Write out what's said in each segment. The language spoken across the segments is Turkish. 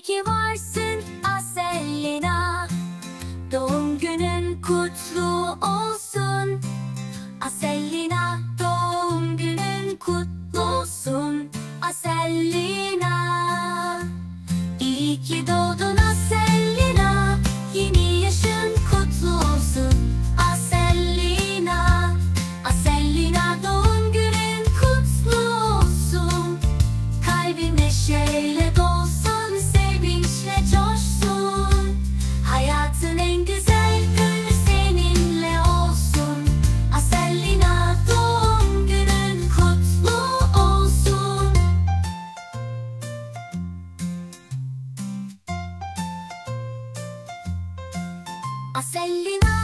İyi ki varsın Aselina. Doğum günün kutlu olsun. Aselina doğum günün kutlu olsun. Aselina İyi ki doğdun. Paselina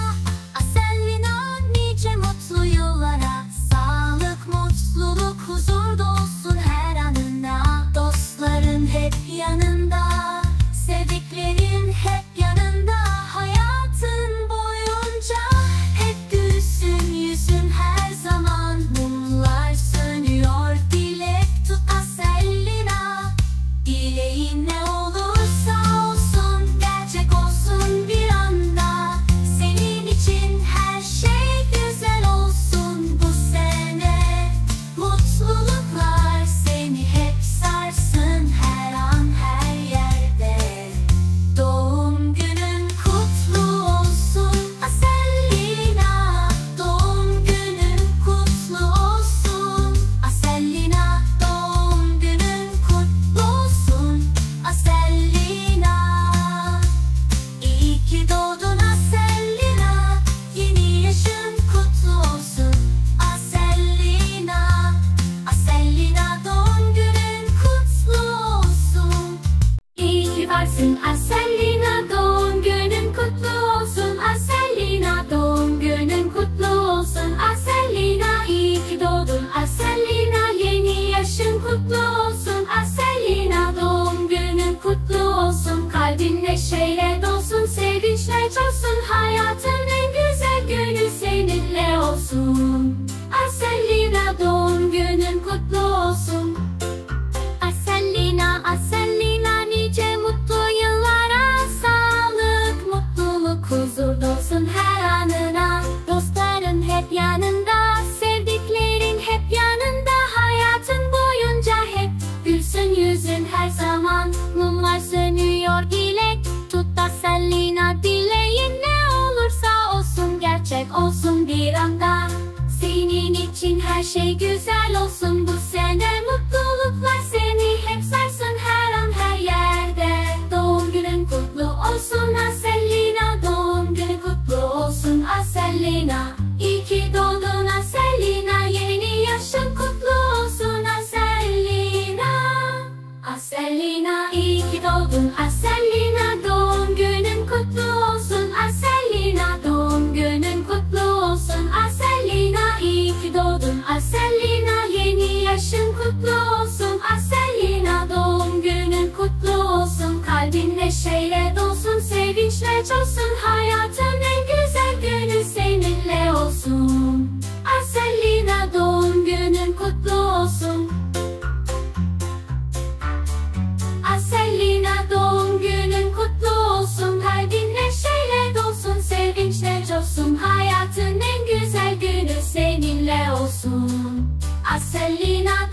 yaparsın Aselina doğum günün kutlu olsun. Aselina doğum günün kutlu olsun. Aselina iyi ki doğdun. Aselina yeni yaşın kutlu olsun. Aselina doğum günün kutlu olsun. Kalbin neşeyle için her şey güzel olsun bu sene mutlu yaşın kutlu olsun. Aselina doğum günün kutlu olsun. Kalbin neşeyle dolsun. Sevinçle coşsun. Hayatın en güzel günü seninle olsun. Aselina doğum günün kutlu olsun. Aselina doğum günün kutlu olsun. Kalbin neşeyle dolsun. Sevinçle coşsun. Hayatın en güzel günü seninle olsun. Marcelina